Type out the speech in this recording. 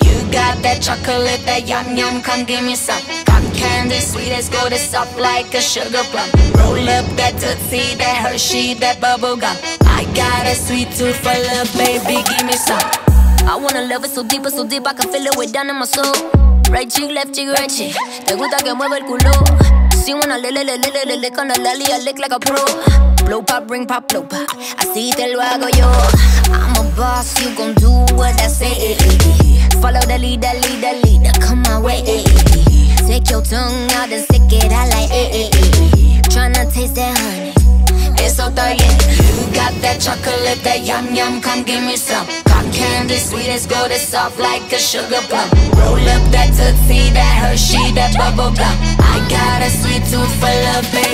You got that chocolate, that yum yum, come give me some. Cotton candy, sweet as gold, it's soft like a sugar plum. Roll up that tootsie, that Hershey, that bubble gum. I got a sweet tooth for love, baby, give me some. I wanna love it so deep, so deep I can feel it way down in my soul. Right cheek, left cheek, right cheek. Te gusta que mueva el culo. Si wanna le le le le le le le con la lali, I lick like a pro. Blow pop, bring pop, blow pop. Así te lo hago yo. I'm a boss, you gon' do what I say. Follow the leader, leader, leader, come my way. Take your tongue out and stick it out like eh, eh, eh. Tryna taste that honey. It's so thuggin'. You got that chocolate, that yum yum, come give me some. Cotton candy, sweet as gold, it's soft like a sugar plum. Roll up that tootsie, that Hershey, that bubble gum. I got sweet for love, baby.